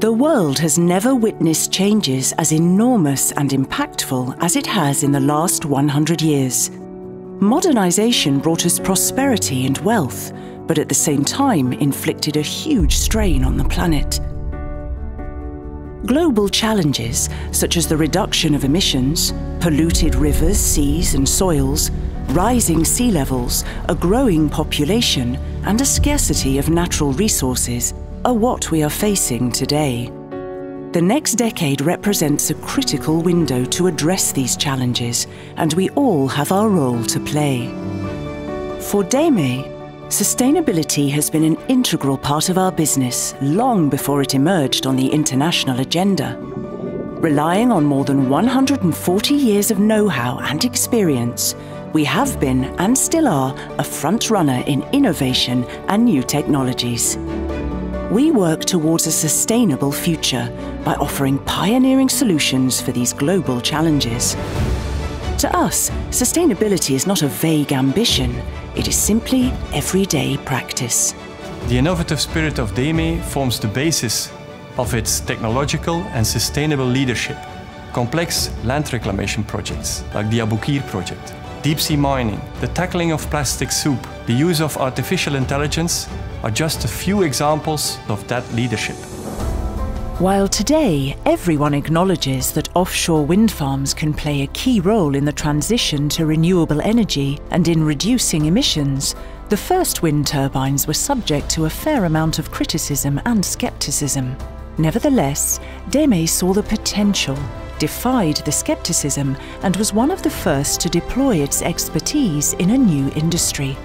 The world has never witnessed changes as enormous and impactful as it has in the last 100 years. Modernisation brought us prosperity and wealth, but at the same time inflicted a huge strain on the planet. Global challenges, such as the reduction of emissions, polluted rivers, seas, and soils, rising sea levels, a growing population, and a scarcity of natural resources, are what we are facing today. The next decade represents a critical window to address these challenges, and we all have our role to play. For DEME, sustainability has been an integral part of our business long before it emerged on the international agenda. Relying on more than 140 years of know-how and experience, we have been and still are a front runner in innovation and new technologies. We work towards a sustainable future by offering pioneering solutions for these global challenges. To us, sustainability is not a vague ambition, it is simply everyday practice. The innovative spirit of DEME forms the basis of its technological and sustainable leadership. Complex land reclamation projects, like the Aboukir project, deep sea mining, the tackling of plastic soup, the use of artificial intelligence are just a few examples of that leadership. While today everyone acknowledges that offshore wind farms can play a key role in the transition to renewable energy and in reducing emissions, the first wind turbines were subject to a fair amount of criticism and scepticism. Nevertheless, DEME saw the potential, defied the scepticism, and was one of the first to deploy its expertise in a new industry.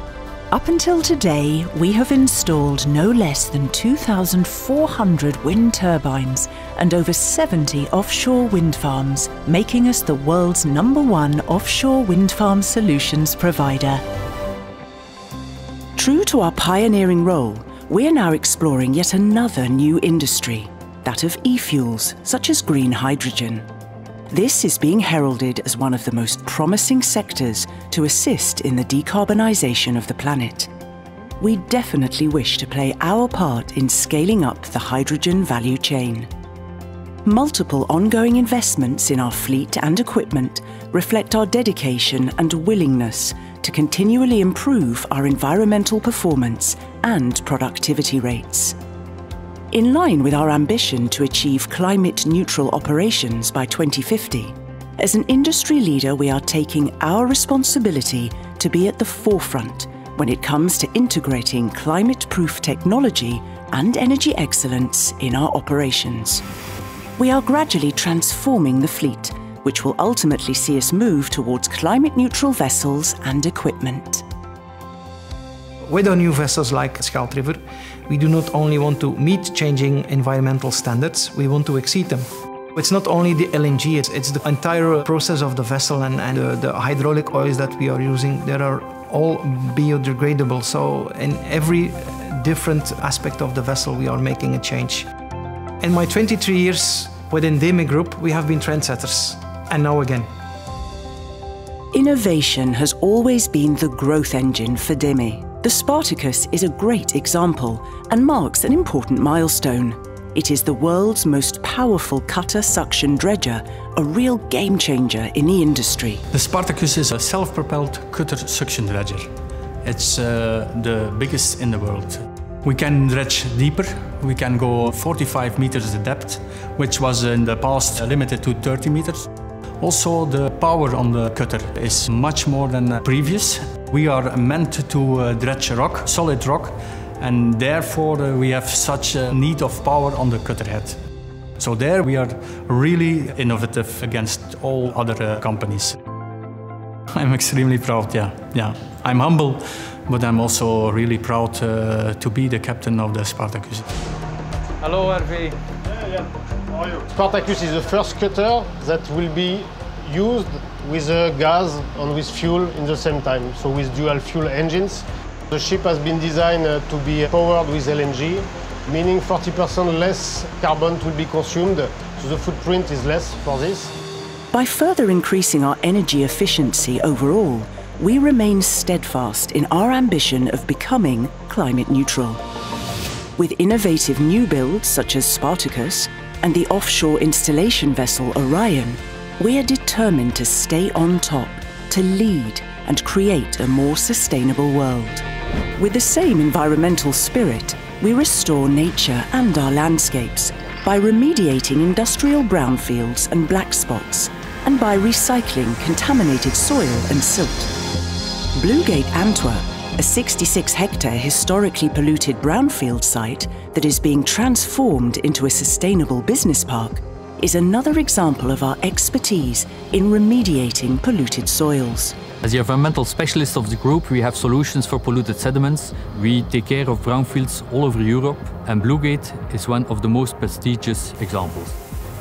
Up until today, we have installed no less than 2,400 wind turbines and over 70 offshore wind farms, making us the world's number one offshore wind farm solutions provider. True to our pioneering role, we are now exploring yet another new industry, that of e-fuels, such as green hydrogen. This is being heralded as one of the most promising sectors to assist in the decarbonisation of the planet. We definitely wish to play our part in scaling up the hydrogen value chain. Multiple ongoing investments in our fleet and equipment reflect our dedication and willingness to continually improve our environmental performance and productivity rates. In line with our ambition to achieve climate neutral operations by 2050, as an industry leader, we are taking our responsibility to be at the forefront when it comes to integrating climate proof technology and energy excellence in our operations. We are gradually transforming the fleet, which will ultimately see us move towards climate neutral vessels and equipment. With our new vessels like Scheldt River, we do not only want to meet changing environmental standards, we want to exceed them. It's not only the LNG, it's, it's the entire process of the vessel and, and uh, the hydraulic oils that we are using. They are all biodegradable, so in every different aspect of the vessel we are making a change. In my 23 years within DEME Group, we have been trendsetters, and now again. Innovation has always been the growth engine for DEME. The Spartacus is a great example and marks an important milestone. It is the world's most powerful cutter suction dredger, a real game changer in the industry. The Spartacus is a self-propelled cutter suction dredger. It's uh, the biggest in the world. We can dredge deeper. We can go 45 meters in depth, which was in the past limited to 30 meters. Also, the power on the cutter is much more than previous. We are meant to uh, dredge rock, solid rock, and therefore uh, we have such a need of power on the cutter head. So there we are really innovative against all other uh, companies. I'm extremely proud, yeah. yeah. I'm humble, but I'm also really proud uh, to be the captain of the Spartacus. Hello, Hervé. Yeah, yeah. How are you? Spartacus is the first cutter that will be used with uh, gas and with fuel in the same time, so with dual fuel engines. The ship has been designed uh, to be powered with LNG, meaning 40% less carbon will be consumed, so the footprint is less for this. By further increasing our energy efficiency overall, we remain steadfast in our ambition of becoming climate neutral. With innovative new builds such as Spartacus and the offshore installation vessel Orion, we are determined to stay on top, to lead and create a more sustainable world. With the same environmental spirit, we restore nature and our landscapes by remediating industrial brownfields and black spots and by recycling contaminated soil and silt. Bluegate Antwerp, a 66 hectare historically polluted brownfield site that is being transformed into a sustainable business park, is another example of our expertise in remediating polluted soils. As the environmental specialist of the group, we have solutions for polluted sediments. We take care of brownfields all over Europe, and Bluegate is one of the most prestigious examples.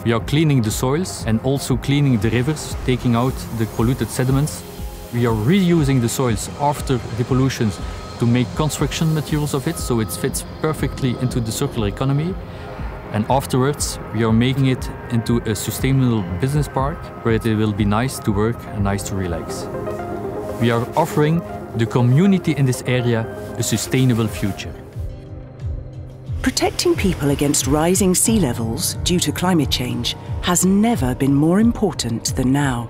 We are cleaning the soils and also cleaning the rivers, taking out the polluted sediments. We are reusing the soils after the pollutions to make construction materials of it, so it fits perfectly into the circular economy. And afterwards, we are making it into a sustainable business park where it will be nice to work and nice to relax we are offering the community in this area a sustainable future. Protecting people against rising sea levels due to climate change has never been more important than now.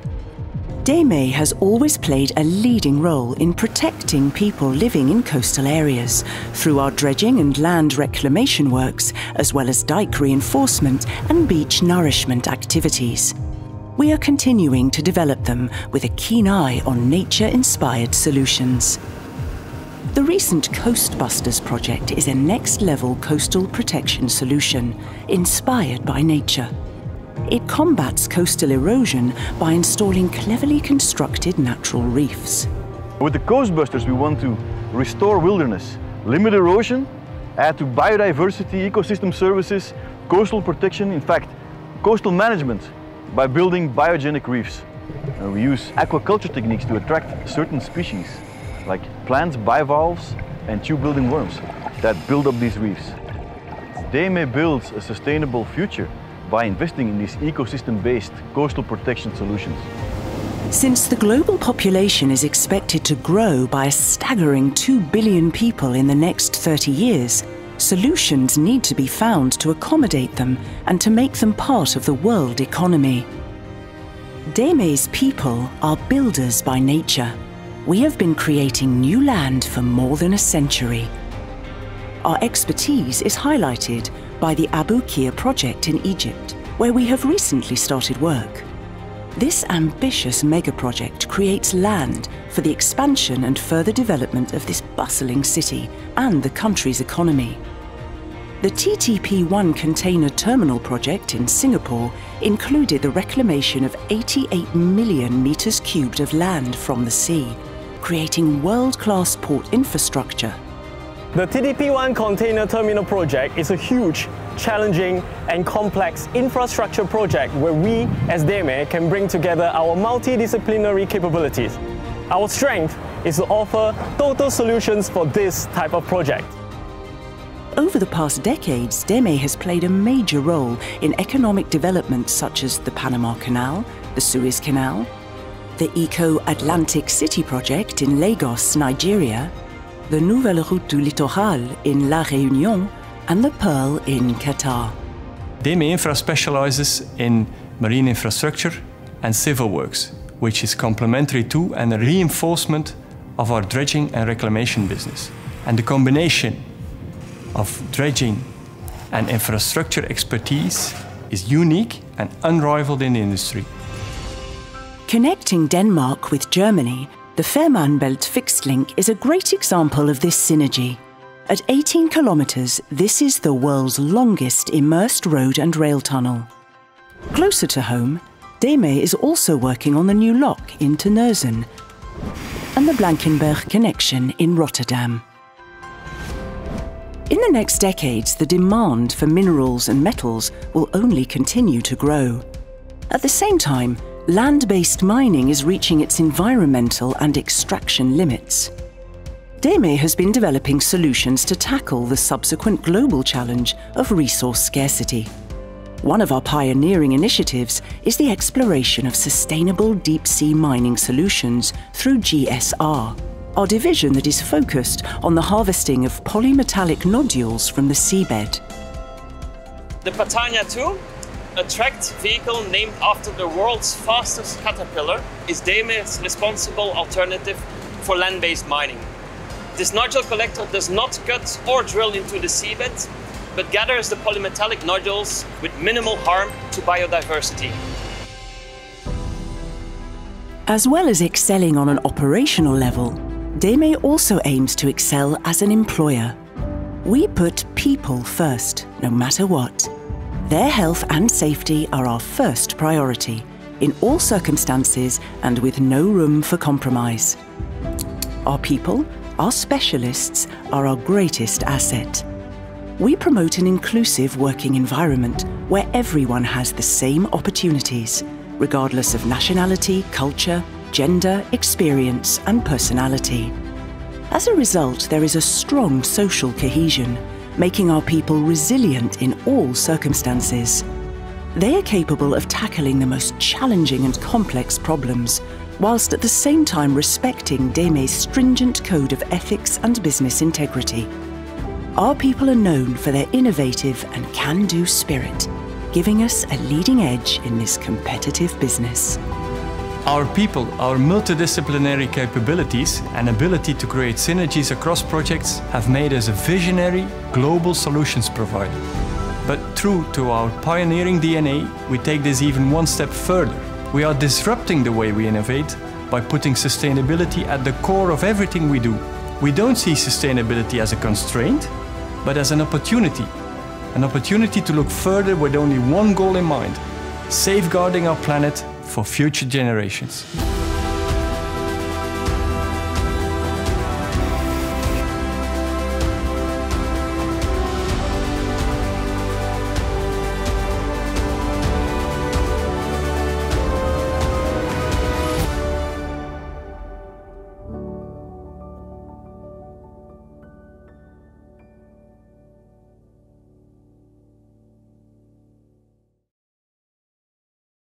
DEME has always played a leading role in protecting people living in coastal areas through our dredging and land reclamation works, as well as dike reinforcement and beach nourishment activities we are continuing to develop them with a keen eye on nature-inspired solutions. The recent Coastbusters project is a next-level coastal protection solution inspired by nature. It combats coastal erosion by installing cleverly constructed natural reefs. With the Coastbusters, we want to restore wilderness, limit erosion, add to biodiversity, ecosystem services, coastal protection, in fact, coastal management by building biogenic reefs. Uh, we use aquaculture techniques to attract certain species, like plants, bivalves, and tube-building worms that build up these reefs. DEME builds a sustainable future by investing in these ecosystem-based coastal protection solutions. Since the global population is expected to grow by a staggering 2 billion people in the next 30 years, solutions need to be found to accommodate them and to make them part of the world economy. DEME's people are builders by nature. We have been creating new land for more than a century. Our expertise is highlighted by the Abu Qir project in Egypt, where we have recently started work. This ambitious mega-project creates land for the expansion and further development of this bustling city and the country's economy. The TTP-1 container terminal project in Singapore included the reclamation of 88 million metres cubed of land from the sea, creating world-class port infrastructure. The TTP-1 container terminal project is a huge, challenging and complex infrastructure project where we, as DEME, can bring together our multidisciplinary capabilities. Our strength is to offer total solutions for this type of project. Over the past decades, DEME has played a major role in economic development such as the Panama Canal, the Suez Canal, the Eco-Atlantic City project in Lagos, Nigeria, the Nouvelle Route du Littoral in La Réunion, and the Pearl in Qatar. DEME Infra specializes in marine infrastructure and civil works, which is complementary to and a reinforcement of our dredging and reclamation business. And the combination of dredging and infrastructure expertise is unique and unrivaled in the industry. Connecting Denmark with Germany, the Fehmarnbelt fixed link is a great example of this synergy. At 18 kilometres, this is the world's longest immersed road and rail tunnel. Closer to home, DEME is also working on the new lock in Terneuzen and the Blankenburg connection in Rotterdam. In the next decades, the demand for minerals and metals will only continue to grow. At the same time, land-based mining is reaching its environmental and extraction limits. DEME has been developing solutions to tackle the subsequent global challenge of resource scarcity. One of our pioneering initiatives is the exploration of sustainable deep-sea mining solutions through GSR, our division that is focused on the harvesting of polymetallic nodules from the seabed. The Patania 2, a tracked vehicle named after the world's fastest caterpillar, is DEME's responsible alternative for land-based mining. This nodule collector does not cut or drill into the seabed, but gathers the polymetallic nodules with minimal harm to biodiversity. As well as excelling on an operational level, DEME also aims to excel as an employer. We put people first, no matter what. Their health and safety are our first priority, in all circumstances and with no room for compromise. Our people, our specialists, are our greatest asset. We promote an inclusive working environment where everyone has the same opportunities, regardless of nationality, culture, gender, experience, and personality. As a result, there is a strong social cohesion, making our people resilient in all circumstances. They are capable of tackling the most challenging and complex problems, whilst at the same time respecting DEME's stringent code of ethics and business integrity. Our people are known for their innovative and can do spirit, giving us a leading edge in this competitive business. Our people, our multidisciplinary capabilities and ability to create synergies across projects have made us a visionary global solutions provider. But true to our pioneering DNA, we take this even one step further. We are disrupting the way we innovate by putting sustainability at the core of everything we do. We don't see sustainability as a constraint, but as an opportunity. An opportunity to look further with only one goal in mind, safeguarding our planet for future generations.